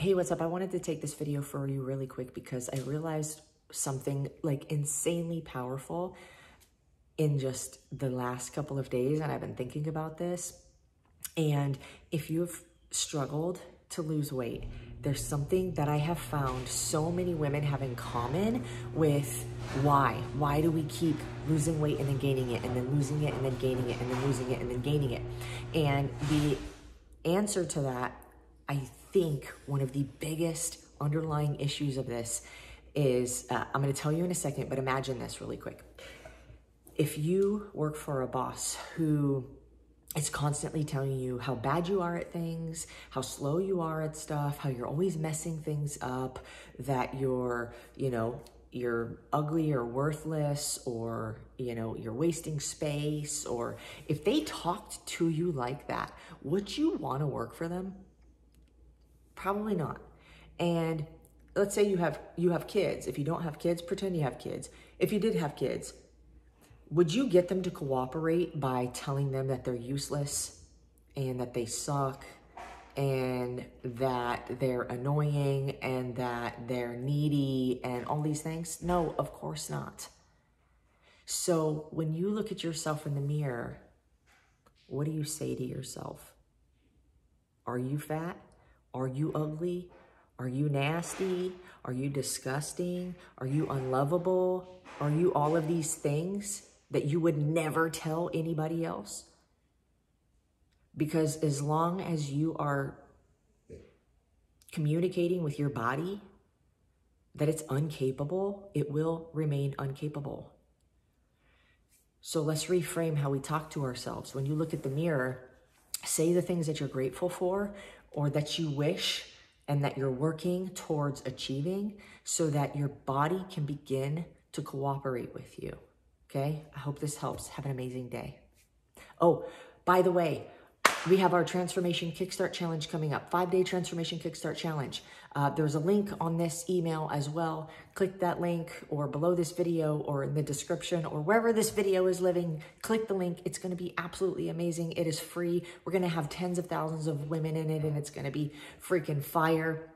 Hey, what's up? I wanted to take this video for you really quick because I realized something like insanely powerful in just the last couple of days and I've been thinking about this. And if you've struggled to lose weight, there's something that I have found so many women have in common with why. Why do we keep losing weight and then gaining it and then losing it and then gaining it and then losing it and then gaining it? And the answer to that, I think one of the biggest underlying issues of this is, uh, I'm gonna tell you in a second, but imagine this really quick. If you work for a boss who is constantly telling you how bad you are at things, how slow you are at stuff, how you're always messing things up, that you're, you know, you're ugly or worthless or you know you're wasting space or if they talked to you like that would you want to work for them Probably not. And let's say you have you have kids. If you don't have kids, pretend you have kids. If you did have kids, would you get them to cooperate by telling them that they're useless and that they suck and that they're annoying and that they're needy and all these things? No, of course not. So when you look at yourself in the mirror, what do you say to yourself? Are you fat? Are you ugly? Are you nasty? Are you disgusting? Are you unlovable? Are you all of these things that you would never tell anybody else? Because as long as you are communicating with your body that it's uncapable, it will remain uncapable. So let's reframe how we talk to ourselves. When you look at the mirror, say the things that you're grateful for or that you wish and that you're working towards achieving so that your body can begin to cooperate with you. Okay? I hope this helps. Have an amazing day. Oh, by the way, we have our Transformation Kickstart Challenge coming up, five day Transformation Kickstart Challenge. Uh, there's a link on this email as well. Click that link or below this video or in the description or wherever this video is living, click the link. It's going to be absolutely amazing. It is free. We're going to have tens of thousands of women in it and it's going to be freaking fire.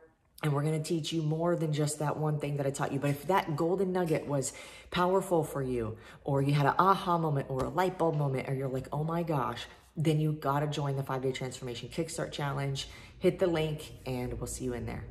And we're going to teach you more than just that one thing that I taught you. But if that golden nugget was powerful for you, or you had an aha moment or a light bulb moment, or you're like, oh my gosh, then you got to join the five day transformation kickstart challenge. Hit the link and we'll see you in there.